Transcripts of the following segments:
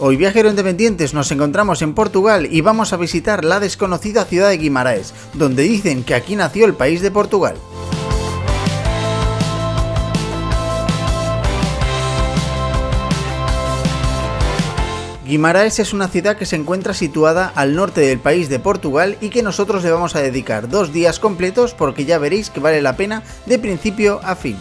Hoy viajero independientes nos encontramos en Portugal y vamos a visitar la desconocida ciudad de Guimaraes, donde dicen que aquí nació el país de Portugal. Guimaraes es una ciudad que se encuentra situada al norte del país de Portugal y que nosotros le vamos a dedicar dos días completos porque ya veréis que vale la pena de principio a fin.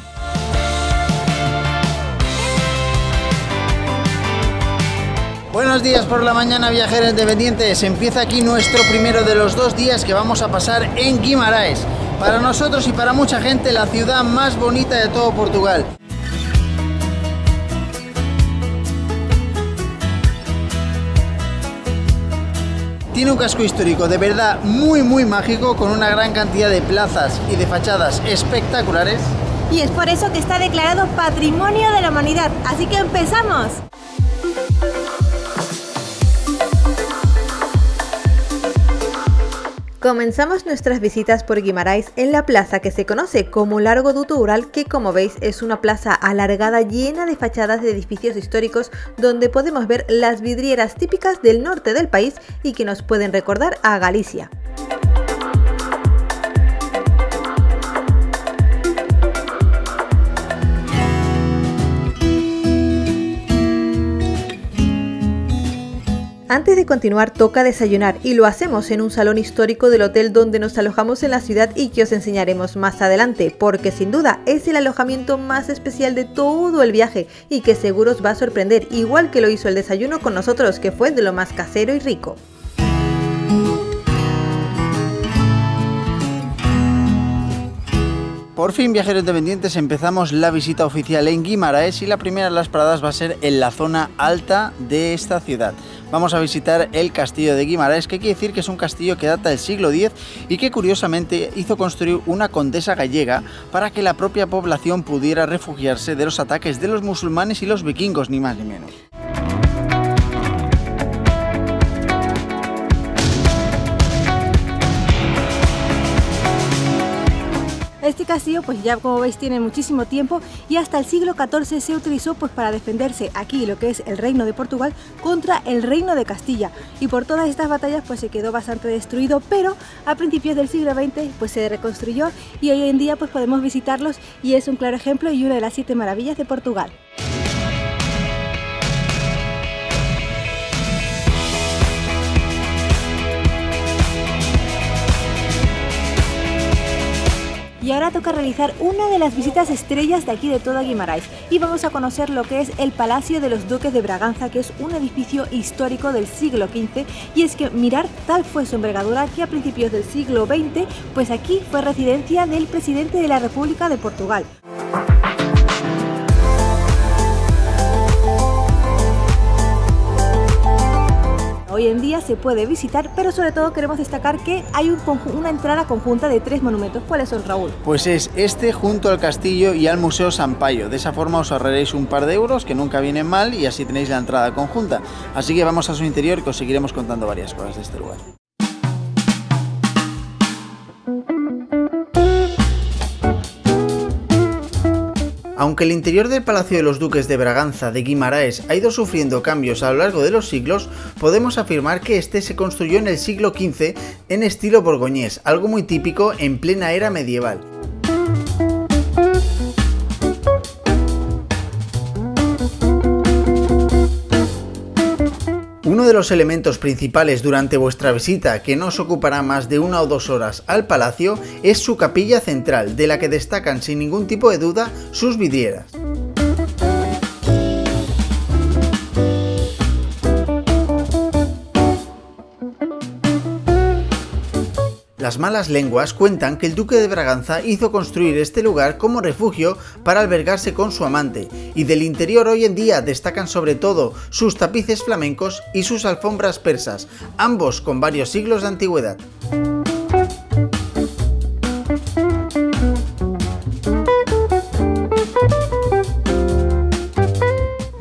Buenos días por la mañana viajeros independientes, empieza aquí nuestro primero de los dos días que vamos a pasar en Guimaraes. Para nosotros y para mucha gente la ciudad más bonita de todo Portugal. Tiene un casco histórico de verdad muy muy mágico con una gran cantidad de plazas y de fachadas espectaculares. Y es por eso que está declarado Patrimonio de la Humanidad. Así que empezamos. Comenzamos nuestras visitas por Guimarães en la plaza que se conoce como Largo do Toural, que como veis es una plaza alargada llena de fachadas de edificios históricos donde podemos ver las vidrieras típicas del norte del país y que nos pueden recordar a Galicia. Antes de continuar toca desayunar y lo hacemos en un salón histórico del hotel donde nos alojamos en la ciudad y que os enseñaremos más adelante, porque sin duda es el alojamiento más especial de todo el viaje y que seguro os va a sorprender, igual que lo hizo el desayuno con nosotros, que fue de lo más casero y rico. Por fin, viajeros independientes, empezamos la visita oficial en Guimaraes y la primera de las paradas va a ser en la zona alta de esta ciudad vamos a visitar el castillo de Guimaraes, que quiere decir que es un castillo que data del siglo X y que curiosamente hizo construir una condesa gallega para que la propia población pudiera refugiarse de los ataques de los musulmanes y los vikingos, ni más ni menos. Este castillo pues ya como veis tiene muchísimo tiempo y hasta el siglo XIV se utilizó pues para defenderse aquí lo que es el reino de Portugal contra el reino de Castilla y por todas estas batallas pues se quedó bastante destruido pero a principios del siglo XX pues se reconstruyó y hoy en día pues podemos visitarlos y es un claro ejemplo y una de las siete maravillas de Portugal. Y ahora toca realizar una de las visitas estrellas de aquí de toda Guimarães y vamos a conocer lo que es el Palacio de los Duques de Braganza, que es un edificio histórico del siglo XV y es que mirar tal fue su envergadura que a principios del siglo XX pues aquí fue residencia del presidente de la República de Portugal. Hoy en día se puede visitar, pero sobre todo queremos destacar que hay una entrada conjunta de tres monumentos. ¿Cuáles son, Raúl? Pues es este junto al castillo y al Museo Sampaio. De esa forma os ahorraréis un par de euros, que nunca vienen mal, y así tenéis la entrada conjunta. Así que vamos a su interior que os seguiremos contando varias cosas de este lugar. Aunque el interior del Palacio de los Duques de Braganza de Guimaraes ha ido sufriendo cambios a lo largo de los siglos, podemos afirmar que este se construyó en el siglo XV en estilo borgoñés, algo muy típico en plena era medieval. Uno de los elementos principales durante vuestra visita, que no os ocupará más de una o dos horas al palacio, es su capilla central, de la que destacan sin ningún tipo de duda sus vidrieras. Las malas lenguas cuentan que el duque de Braganza hizo construir este lugar como refugio para albergarse con su amante, y del interior hoy en día destacan sobre todo sus tapices flamencos y sus alfombras persas, ambos con varios siglos de antigüedad.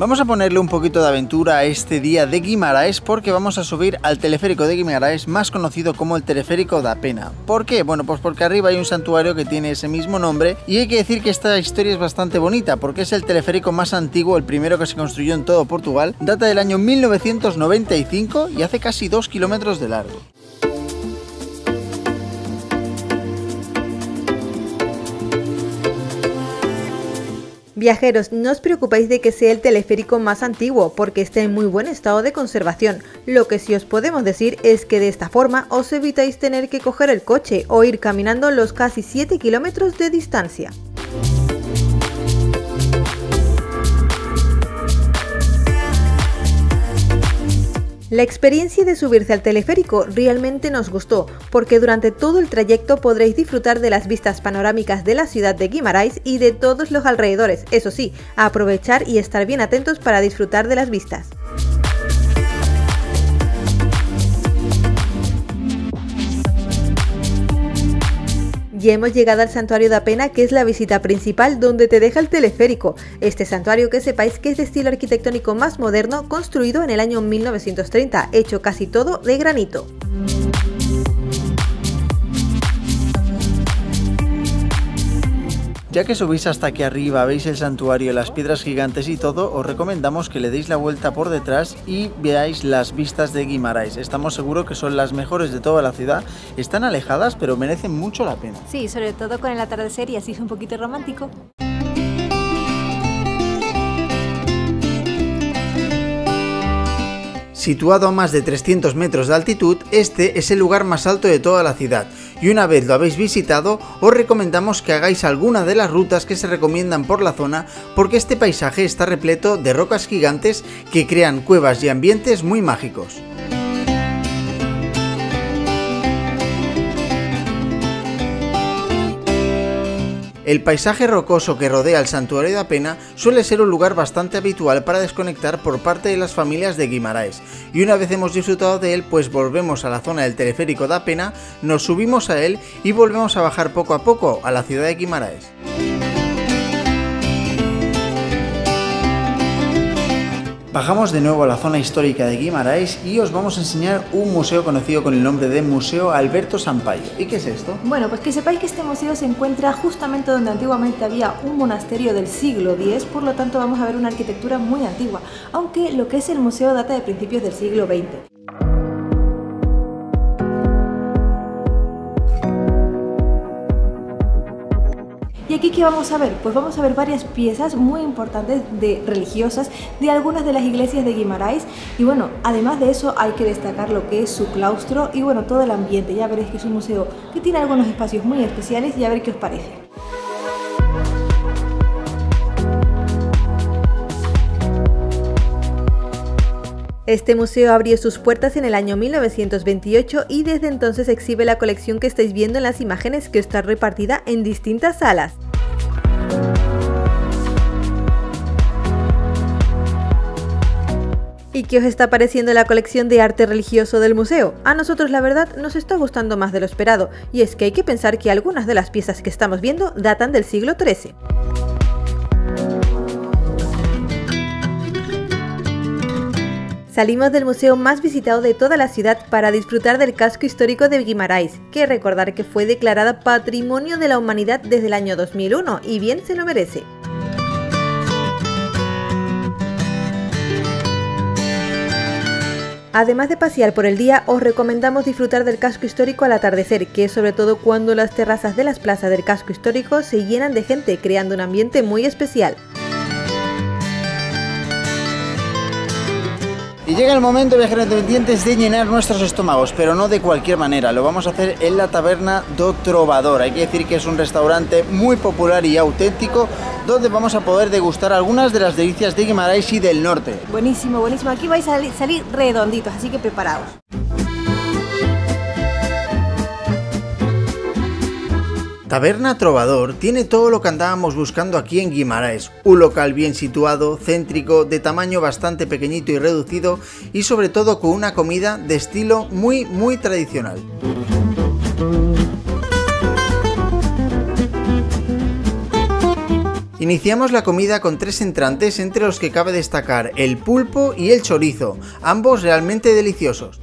Vamos a ponerle un poquito de aventura a este día de Guimaraes porque vamos a subir al teleférico de Guimaraes más conocido como el teleférico da Pena. ¿Por qué? Bueno, pues porque arriba hay un santuario que tiene ese mismo nombre y hay que decir que esta historia es bastante bonita porque es el teleférico más antiguo, el primero que se construyó en todo Portugal, data del año 1995 y hace casi 2 kilómetros de largo. Viajeros, no os preocupéis de que sea el teleférico más antiguo, porque está en muy buen estado de conservación. Lo que sí os podemos decir es que de esta forma os evitáis tener que coger el coche o ir caminando los casi 7 kilómetros de distancia. La experiencia de subirse al teleférico realmente nos gustó, porque durante todo el trayecto podréis disfrutar de las vistas panorámicas de la ciudad de Guimarães y de todos los alrededores, eso sí, aprovechar y estar bien atentos para disfrutar de las vistas. Ya hemos llegado al santuario de Apena, que es la visita principal donde te deja el teleférico. Este santuario que sepáis que es de estilo arquitectónico más moderno, construido en el año 1930, hecho casi todo de granito. Ya que subís hasta aquí arriba, veis el santuario, las piedras gigantes y todo, os recomendamos que le deis la vuelta por detrás y veáis las vistas de Guimarães. Estamos seguros que son las mejores de toda la ciudad. Están alejadas, pero merecen mucho la pena. Sí, sobre todo con el atardecer y así es un poquito romántico. Situado a más de 300 metros de altitud, este es el lugar más alto de toda la ciudad y una vez lo habéis visitado os recomendamos que hagáis alguna de las rutas que se recomiendan por la zona porque este paisaje está repleto de rocas gigantes que crean cuevas y ambientes muy mágicos. El paisaje rocoso que rodea el santuario de Apena suele ser un lugar bastante habitual para desconectar por parte de las familias de Guimaraes, y una vez hemos disfrutado de él, pues volvemos a la zona del teleférico de Apena, nos subimos a él y volvemos a bajar poco a poco a la ciudad de Guimaraes. Bajamos de nuevo a la zona histórica de Guimarães y os vamos a enseñar un museo conocido con el nombre de Museo Alberto Sampaio. ¿Y qué es esto? Bueno, pues que sepáis que este museo se encuentra justamente donde antiguamente había un monasterio del siglo X, por lo tanto vamos a ver una arquitectura muy antigua, aunque lo que es el museo data de principios del siglo XX. Aquí qué vamos a ver? Pues vamos a ver varias piezas muy importantes de religiosas de algunas de las iglesias de Guimarães y bueno, además de eso hay que destacar lo que es su claustro y bueno, todo el ambiente. Ya veréis que es un museo que tiene algunos espacios muy especiales y a ver qué os parece. Este museo abrió sus puertas en el año 1928 y desde entonces exhibe la colección que estáis viendo en las imágenes que está repartida en distintas salas. ¿Y qué os está pareciendo la colección de arte religioso del museo? A nosotros la verdad nos está gustando más de lo esperado, y es que hay que pensar que algunas de las piezas que estamos viendo datan del siglo XIII. Salimos del museo más visitado de toda la ciudad para disfrutar del casco histórico de Guimarães, que recordar que fue declarada Patrimonio de la Humanidad desde el año 2001 y bien se lo merece. Además de pasear por el día, os recomendamos disfrutar del casco histórico al atardecer, que es sobre todo cuando las terrazas de las plazas del casco histórico se llenan de gente, creando un ambiente muy especial. Y llega el momento, viajeros independientes, de llenar nuestros estómagos, pero no de cualquier manera. Lo vamos a hacer en la taberna do Trovador. Hay que decir que es un restaurante muy popular y auténtico, donde vamos a poder degustar algunas de las delicias de Guimarães y del norte. Buenísimo, buenísimo. Aquí vais a salir redonditos, así que preparados. Taberna Trovador tiene todo lo que andábamos buscando aquí en Guimaraes, un local bien situado, céntrico, de tamaño bastante pequeñito y reducido y sobre todo con una comida de estilo muy muy tradicional. Iniciamos la comida con tres entrantes entre los que cabe destacar el pulpo y el chorizo, ambos realmente deliciosos.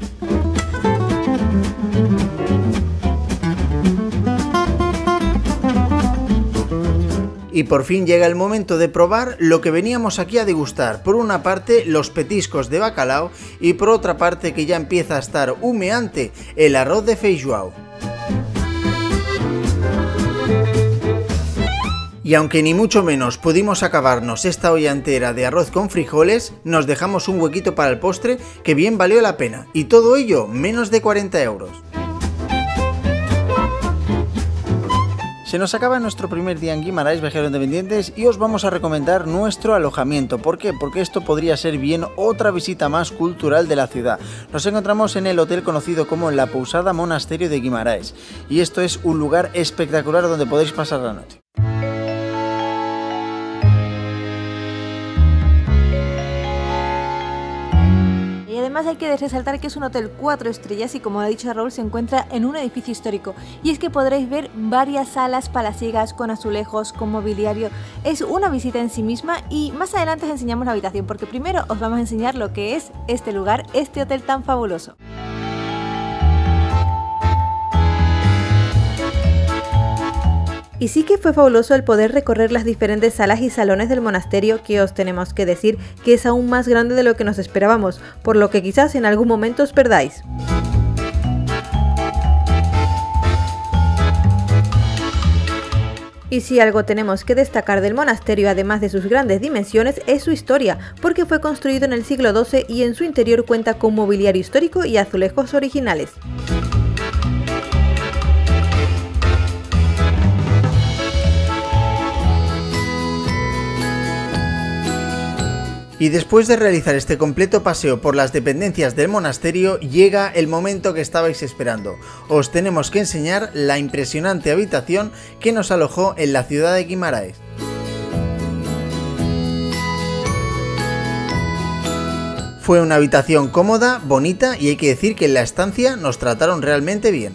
Y por fin llega el momento de probar lo que veníamos aquí a degustar. Por una parte los petiscos de bacalao y por otra parte que ya empieza a estar humeante el arroz de feijoao. Y aunque ni mucho menos pudimos acabarnos esta olla entera de arroz con frijoles, nos dejamos un huequito para el postre que bien valió la pena. Y todo ello menos de 40 euros. Se nos acaba nuestro primer día en Guimarães, viajeros independientes, y os vamos a recomendar nuestro alojamiento. ¿Por qué? Porque esto podría ser bien otra visita más cultural de la ciudad. Nos encontramos en el hotel conocido como La Pousada Monasterio de Guimarães, y esto es un lugar espectacular donde podéis pasar la noche. Además hay que resaltar que es un hotel 4 estrellas y como ha dicho Raúl se encuentra en un edificio histórico y es que podréis ver varias salas palaciegas con azulejos, con mobiliario. Es una visita en sí misma y más adelante os enseñamos la habitación porque primero os vamos a enseñar lo que es este lugar, este hotel tan fabuloso. Y sí que fue fabuloso el poder recorrer las diferentes salas y salones del monasterio que os tenemos que decir que es aún más grande de lo que nos esperábamos, por lo que quizás en algún momento os perdáis. Y si algo tenemos que destacar del monasterio, además de sus grandes dimensiones, es su historia, porque fue construido en el siglo XII y en su interior cuenta con mobiliario histórico y azulejos originales. Y después de realizar este completo paseo por las dependencias del monasterio, llega el momento que estabais esperando. Os tenemos que enseñar la impresionante habitación que nos alojó en la ciudad de Guimaraes. Fue una habitación cómoda, bonita y hay que decir que en la estancia nos trataron realmente bien.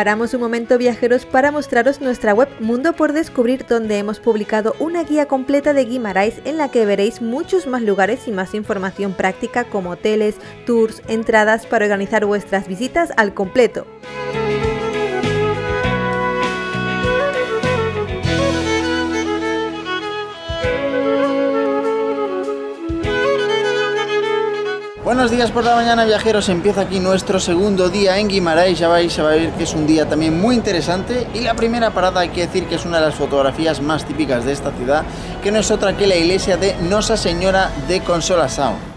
Paramos un momento viajeros para mostraros nuestra web Mundo por Descubrir donde hemos publicado una guía completa de Guimarães en la que veréis muchos más lugares y más información práctica como hoteles, tours, entradas para organizar vuestras visitas al completo. Buenos días por la mañana viajeros, empieza aquí nuestro segundo día en Guimarães, ya vais a ver que es un día también muy interesante. Y la primera parada hay que decir que es una de las fotografías más típicas de esta ciudad, que no es otra que la iglesia de Nosa Señora de Consolação.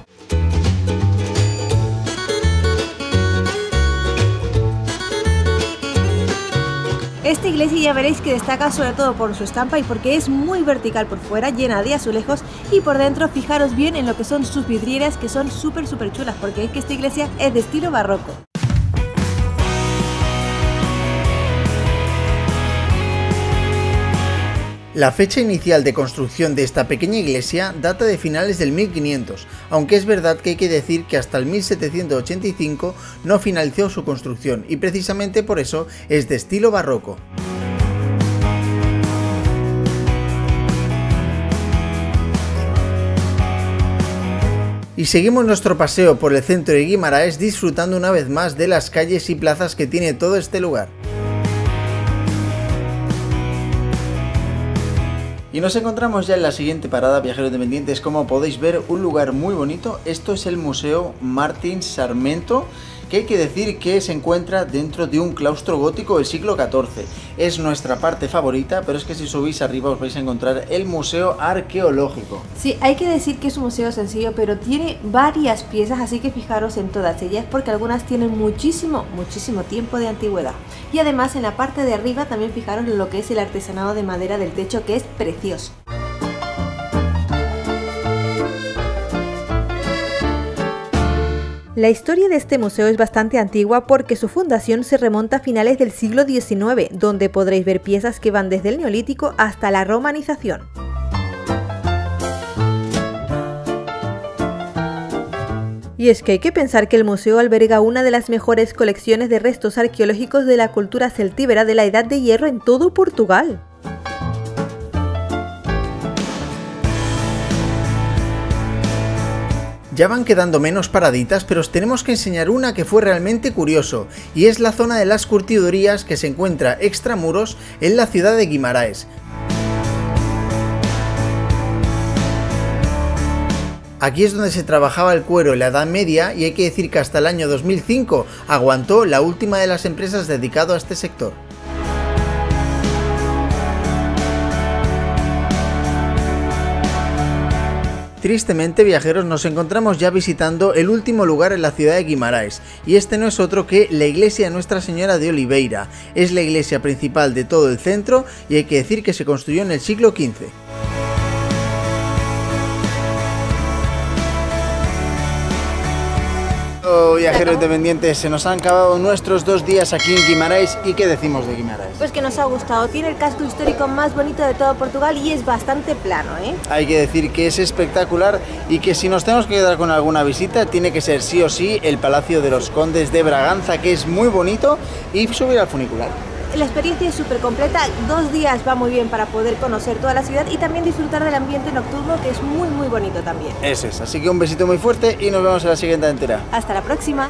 Esta iglesia ya veréis que destaca sobre todo por su estampa y porque es muy vertical por fuera, llena de azulejos y por dentro fijaros bien en lo que son sus vidrieras que son súper súper chulas porque es que esta iglesia es de estilo barroco. La fecha inicial de construcción de esta pequeña iglesia data de finales del 1500, aunque es verdad que hay que decir que hasta el 1785 no finalizó su construcción y precisamente por eso es de estilo barroco. Y seguimos nuestro paseo por el centro de Guimaraes disfrutando una vez más de las calles y plazas que tiene todo este lugar. Y nos encontramos ya en la siguiente parada, viajeros dependientes. Como podéis ver, un lugar muy bonito. Esto es el Museo Martín Sarmento que hay que decir que se encuentra dentro de un claustro gótico del siglo XIV. Es nuestra parte favorita, pero es que si subís arriba os vais a encontrar el Museo Arqueológico. Sí, hay que decir que es un museo sencillo, pero tiene varias piezas, así que fijaros en todas ellas, porque algunas tienen muchísimo, muchísimo tiempo de antigüedad. Y además en la parte de arriba también fijaros en lo que es el artesanado de madera del techo, que es precioso. La historia de este museo es bastante antigua porque su fundación se remonta a finales del siglo XIX, donde podréis ver piezas que van desde el neolítico hasta la romanización. Y es que hay que pensar que el museo alberga una de las mejores colecciones de restos arqueológicos de la cultura celtíbera de la Edad de Hierro en todo Portugal. Ya van quedando menos paraditas, pero os tenemos que enseñar una que fue realmente curioso, y es la zona de las curtidurías que se encuentra extramuros en la ciudad de Guimaraes. Aquí es donde se trabajaba el cuero en la Edad Media y hay que decir que hasta el año 2005 aguantó la última de las empresas dedicado a este sector. Tristemente, viajeros, nos encontramos ya visitando el último lugar en la ciudad de Guimaraes, y este no es otro que la iglesia Nuestra Señora de Oliveira. Es la iglesia principal de todo el centro y hay que decir que se construyó en el siglo XV. Viajeros independientes, se nos han acabado nuestros dos días aquí en Guimarães y ¿qué decimos de Guimarães? Pues que nos ha gustado, tiene el casco histórico más bonito de todo Portugal y es bastante plano, ¿eh? Hay que decir que es espectacular y que si nos tenemos que quedar con alguna visita tiene que ser sí o sí el Palacio de los Condes de Braganza, que es muy bonito, y subir al funicular la experiencia es súper completa, dos días va muy bien para poder conocer toda la ciudad y también disfrutar del ambiente nocturno que es muy muy bonito también. Eso es, así que un besito muy fuerte y nos vemos en la siguiente entera. Hasta la próxima.